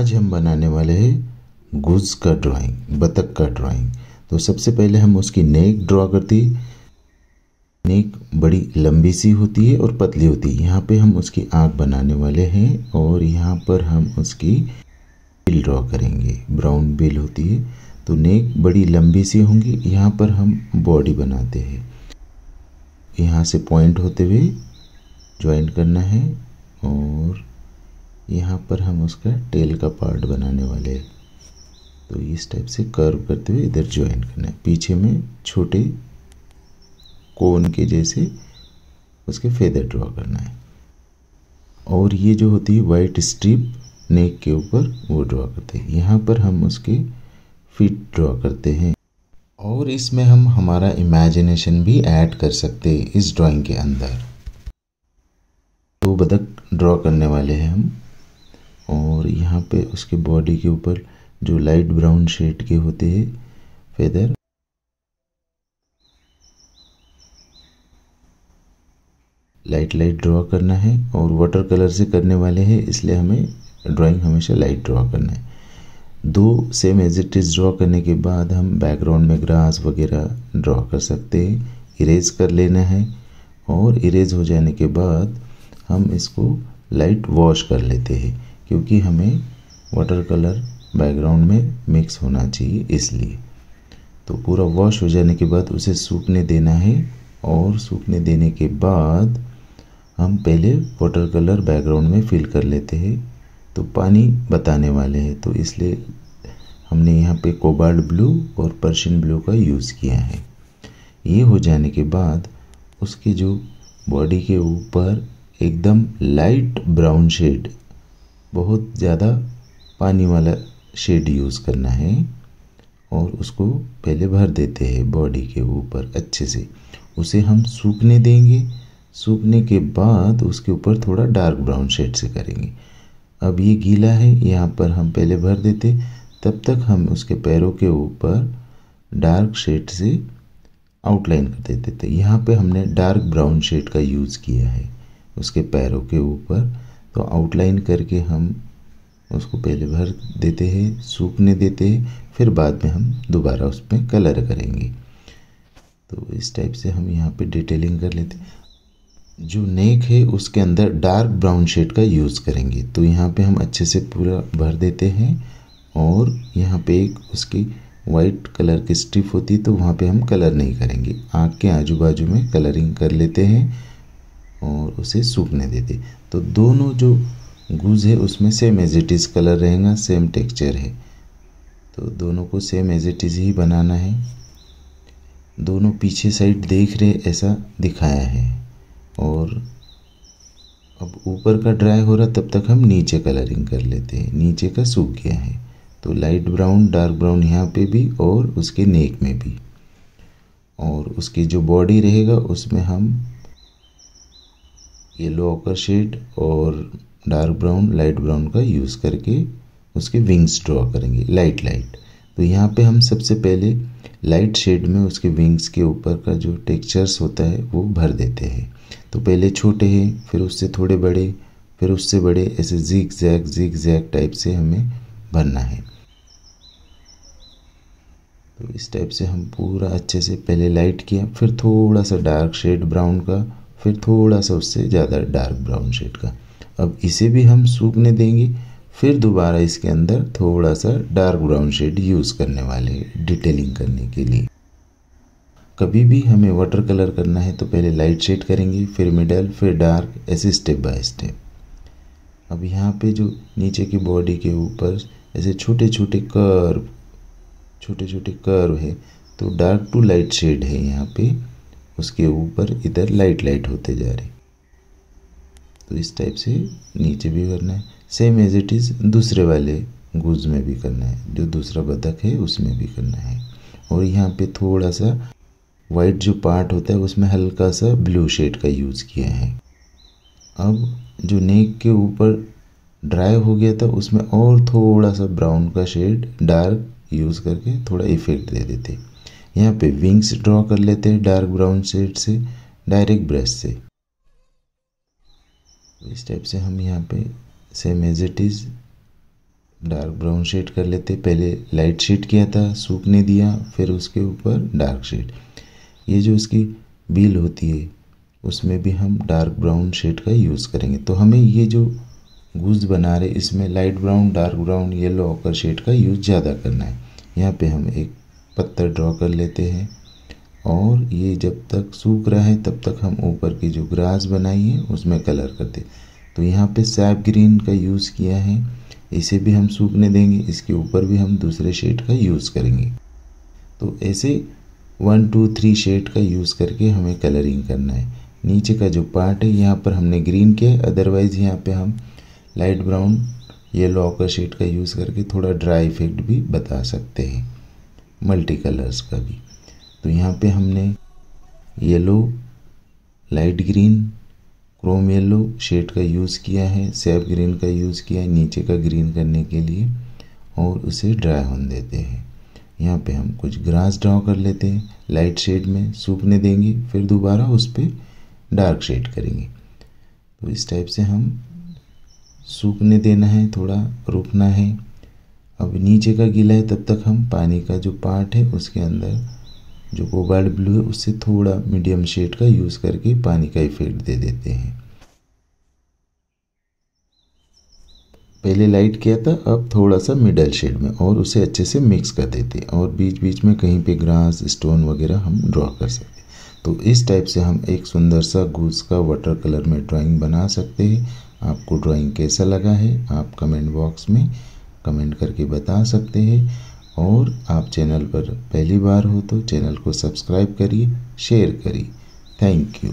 आज हम बनाने वाले हैं गुज का ड्राइंग बतख का ड्राइंग तो सबसे पहले हम उसकी नेक ड्रॉ करते नेक बड़ी लंबी सी होती है और पतली होती है। यहाँ पे हम उसकी आँख बनाने वाले हैं और यहाँ पर हम उसकी बिल ड्रॉ करेंगे। ब्राउन बिल होती है। तो नेक बड़ी लंबी सी होंगी। यहाँ पर हम बॉडी बनाते हैं। यहाँ से पॉइंट होते हुए ज्वाइंट करना है और यहाँ पर हम उसका टेल का पार्ट बनाने वाले हैं। तो इस टाइप से कर्व करते हुए इधर ज्वाइन करना है। पीछे में छोटे कोन के जैसे उसके फेदर ड्रॉ करना है। और ये जो होती है वाइट स्ट्रिप नेक के ऊपर वो ड्रॉ करते हैं। यहाँ पर हम उसके फिट ड्रॉ करते हैं। और इसमें हम हमारा इमेजिनेशन भी ऐड कर सकते हैं इस ड्राइंग के अंदर। तो बदक ड्रॉ करने वाले हैं हम। और यहाँ पे उसके बॉडी के ऊपर जो लाइट ब्राउन शेड के होते हैं फेदर लाइट लाइट ड्रॉ करना है और वाटर कलर से करने वाले हैं, इसलिए हमें ड्राइंग हमेशा लाइट ड्रॉ करना है। दो same as it is draw करने के बाद हम बैकग्राउंड में ग्रास वगैरह ड्रॉ कर सकते हैं इरेज कर लेना है और इरेज हो जाने के बाद हम इसको लाइट वॉश कर लेते हैं। क्योंकि हमें वाटर कलर बैकग्राउंड में मिक्स होना चाहिए इसलिए। तो पूरा वॉश हो जाने के बाद उसे सूखने देना है और सूखने देने के बाद हम पहले वाटर कलर बैकग्राउंड में फिल कर लेते हैं। तो पानी बताने वाले हैं तो इसलिए हमने यहाँ पे कोबाल्ट ब्लू और पर्शियन ब्लू का यूज़ किया है। ये हो जाने के बाद उसके जो बॉडी के ऊपर एकदम लाइट ब्राउन शेड बहुत ज़्यादा पानी वाला शेड यूज़ करना है और उसको पहले भर देते हैं बॉडी के ऊपर अच्छे से। उसे हम सूखने देंगे। सूखने के बाद उसके ऊपर थोड़ा डार्क ब्राउन शेड से करेंगे। अब ये गीला है, यहाँ पर हम पहले भर देते, तब तक हम उसके पैरों के ऊपर डार्क शेड से आउटलाइन कर देते थे। यहाँ पे हमने डार्क ब्राउन शेड का यूज़ किया है, उसके पैरों के ऊपर। तो आउटलाइन करके हम उसको पहले भर देते हैं, सूखने देते हैं, फिर बाद में हम दोबारा उस पर कलर करेंगे। तो इस टाइप से हम यहाँ पे डिटेलिंग कर लेते हैं। जो नेक है, उसके अंदर डार्क ब्राउन शेड का यूज़ करेंगे। तो यहाँ पे हम अच्छे से पूरा भर देते हैं और यहाँ पे एक उसकी वाइट कलर की स्ट्रिप होती है तो वहाँ पे हम कलर नहीं करेंगे। आँख के आजू बाजू में कलरिंग कर लेते हैं। और उसे सूखने देते। तो दोनों जो गूज है, उसमें same as it is colour रहेगा सेम टेक्सचर है। तो दोनों को सेम एज इट इज़ ही बनाना है। दोनों पीछे साइड देख रहे, ऐसा दिखाया है। और अब ऊपर का ड्राई हो रहा, तब तक हम नीचे कलरिंग कर लेते हैं। नीचे का सूख गया है। तो लाइट ब्राउन डार्क ब्राउन यहाँ पे भी और उसके नेक में भी। और उसकी जो बॉडी रहेगा, उसमें हम येलो ऑकर शेड और डार्क ब्राउन, लाइट ब्राउन का यूज़ करके उसके विंग्स ड्रॉ करेंगे, लाइट लाइट। तो यहाँ पे हम सबसे पहले लाइट शेड में उसके विंग्स के ऊपर का जो टेक्सचर्स होता है, वो भर देते हैं। तो पहले छोटे हैं, फिर उससे थोड़े बड़े, फिर उससे बड़े, ऐसे zigzag zigzag type से हमें भरना है। तो इस टाइप से हम पूरा अच्छे से पहले लाइट किया, फिर थोड़ा सा डार्क शेड ब्राउन का फिर थोड़ा सा उससे ज़्यादा डार्क ब्राउन शेड का। अब इसे भी हम सूखने देंगे, फिर दोबारा इसके अंदर थोड़ा सा डार्क ब्राउन शेड यूज़ करने वाले डिटेलिंग करने के लिए। कभी भी हमें वाटर कलर करना है तो पहले लाइट शेड करेंगे, फिर मिडल फिर डार्क ऐसे स्टेप बाय स्टेप अब यहाँ पे जो नीचे की बॉडी के ऊपर ऐसे छोटे छोटे कर्व छोटे छोटे कर्व है तो डार्क टू लाइट शेड है यहाँ पे। उसके ऊपर इधर लाइट लाइट होते जा रहे। तो इस टाइप से नीचे भी करना है। सेम एज इट इज़ दूसरे वाले गुज में भी करना है। जो दूसरा बतख है, उसमें भी करना है। और यहाँ पे थोड़ा सा वाइट जो पार्ट होता है, उसमें हल्का सा ब्लू शेड का यूज़ किया है। अब जो नेक के ऊपर ड्राई हो गया था, उसमें और थोड़ा सा ब्राउन का शेड डार्क यूज़ करके थोड़ा इफ़ेक्ट दे देते। यहाँ पे विंग्स ड्रॉ कर लेते हैं डार्क ब्राउन शेड से डायरेक्ट ब्रश से। इस टाइप से हम यहाँ पे same as it is dark brown shade कर लेते पहले लाइट शेड किया था, सूखने दिया, फिर उसके ऊपर डार्क शेड ये जो इसकी बिल होती है, उसमें भी हम डार्क ब्राउन शेड का यूज़ करेंगे। तो हमें ये जो गूज बना रहे इसमें light brown dark brown yellow ochre shade का यूज़ ज़्यादा करना है। यहाँ पे हम एक पत्थर ड्रॉ कर लेते हैं। और ये जब तक सूख रहा है, तब तक हम ऊपर की जो ग्रास बनाई है, उसमें कलर करते तो यहाँ पे सैप ग्रीन का यूज़ किया है। इसे भी हम सूखने देंगे, इसके ऊपर भी हम दूसरे शेड का यूज़ करेंगे। तो ऐसे वन टू थ्री शेड का यूज़ करके हमें कलरिंग करना है। नीचे का जो पार्ट है, यहाँ पर हमने ग्रीन किया है। अदरवाइज़ यहाँ पे हम light brown yellow ochre shade का यूज़ करके थोड़ा ड्राई इफ़ेक्ट भी बता सकते हैं। मल्टी कलर्स का भी। तो यहाँ पे हमने yellow light green chrome yellow shade का यूज़ किया है सेब ग्रीन का यूज़ किया है, नीचे का ग्रीन करने के लिए और उसे ड्राई होने देते हैं। यहाँ पे हम कुछ ग्रास ड्रॉ कर लेते हैं लाइट शेड में सूखने देंगे, फिर दोबारा उस पर डार्क शेड करेंगे। तो इस टाइप से हम सूखने देना है, थोड़ा रुकना है। अब नीचे का गीला है, तब तक हम पानी का जो पार्ट है, उसके अंदर जो कोबाल्ट ब्लू है, उससे थोड़ा मीडियम शेड का यूज़ करके पानी का इफ़ेक्ट दे देते हैं। पहले लाइट किया था, अब थोड़ा सा मिडल शेड में और उसे अच्छे से मिक्स कर देते हैं और बीच बीच में कहीं पे ग्रास स्टोन वगैरह हम ड्रॉ कर सकते तो इस टाइप से हम एक सुंदर सा गूस का वाटर कलर में ड्राइंग बना सकते हैं। आपको ड्राइंग कैसा लगा है, आप कमेंट बॉक्स में कमेंट करके बता सकते हैं। और आप चैनल पर पहली बार हो तो चैनल को सब्सक्राइब करिए, शेयर करिए। Thank you.